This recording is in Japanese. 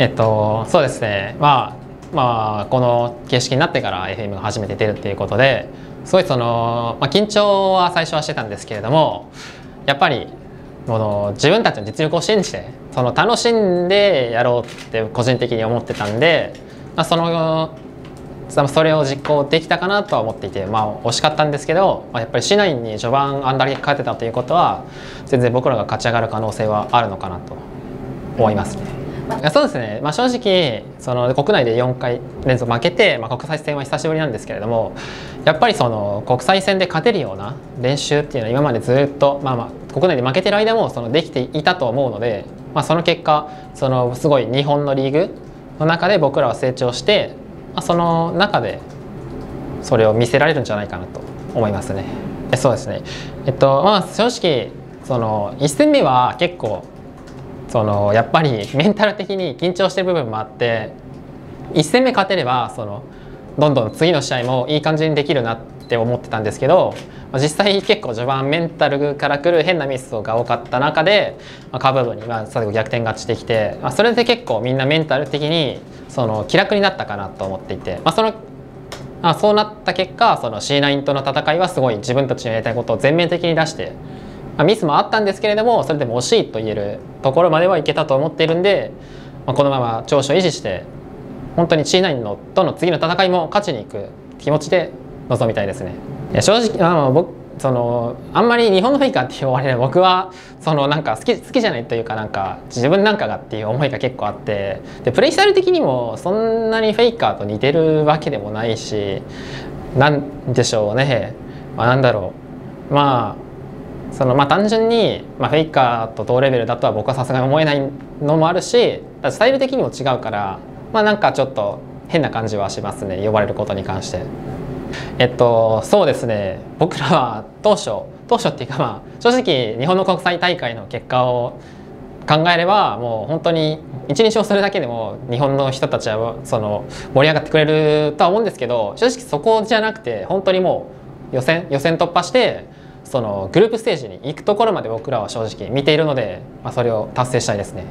えっとそうですねまあまあこの形式になってから FM が初めて出るっていうことですごいその、まあ、緊張は最初はしてたんですけれどもやっぱりこの自分たちの実力を信じてその楽しんでやろうって個人的に思ってたんで、まあ、そのそれを実行できたかなとは思っていて、まあ、惜しかったんですけど、まあ、やっぱり市内に序盤あんだけ勝てたということは全然僕らが勝ち上がる可能性はあるのかなと思いますね。そうですね、まあ、正直その国内で4回連続負けて、まあ、国際戦は久しぶりなんですけれどもやっぱりその国際戦で勝てるような練習っていうのは今までずっと、まあ、まあ国内で負けてる間もそのできていたと思うので、まあ、その結果そのすごい日本のリーグの中で僕らは成長してまあ、その中でそれを見せられるんじゃないかなと思いますね。そうですね。えっとまあ正直その1戦目は結構そのやっぱりメンタル的に緊張してる部分もあって1戦目勝てればそのどんどん次の試合もいい感じにできるなって思ってたんですけど実際結構序盤メンタルからくる変なミスが多かった中で、まあ、カブブにまあ最後逆転勝ちしてきて、それで結構みんなメンタル的にその気楽になったかなと思っていて、まあ、そのあそうなった結果その C9 との戦いはすごい自分たちのやりたいことを全面的に出して、まあ、ミスもあったんですけれどもそれでも惜しいと言えるところまではいけたと思っているんで、まあ、このまま調子を維持して本当に C9 のとの次の戦いも勝ちに行く気持ちで臨みたいですね。正直あの僕そのあんまり日本のフェイカーって言われる 僕はそのなんか好き好きじゃないというかなんか自分なんかがっていう思いが結構あってでプレイスタイル的にもそんなにフェイカーと似てるわけでもないしなんでしょうね、まあ、なんだろうまあそのまあ単純に、まあ、フェイカーと同レベルだとは僕はさすがに思えないのもあるしスタイル的にも違うからまあなんかちょっと変な感じはしますね呼ばれることに関して。えっとそうですね僕らは当初当初っていうかまあ正直日本の国際大会の結果を考えればもう本当に一日勝するだけでも日本の人たちはその盛り上がってくれるとは思うんですけど正直そこじゃなくて本当にもう予選予選突破してそのグループステージに行くところまで僕らは正直見ているので、まあ、それを達成したいですね。